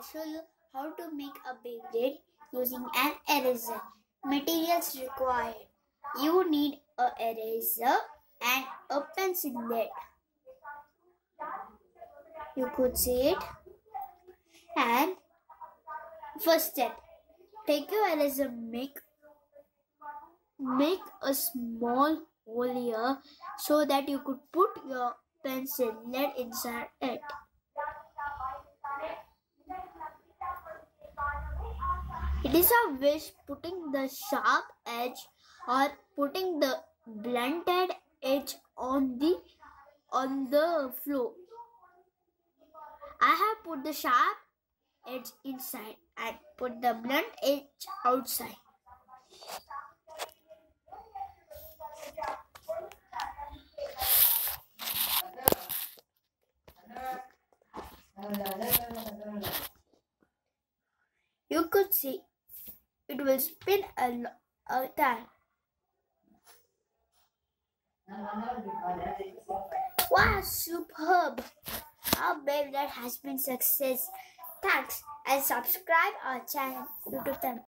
I'll show you how to make a Beyblade using an eraser. Materials required. You need a eraser and a pencil lead. You could see it. And first step, take your eraser, make make a small hole here so that you could put your pencil lead inside it. It is a wish putting the sharp edge or putting the blunted edge on the on the floor. I have put the sharp edge inside and put the blunt edge outside. You could see it will spin a, a time. Wow, superb! Our Beyblade has been success. Thanks and subscribe our channel YouTube channel.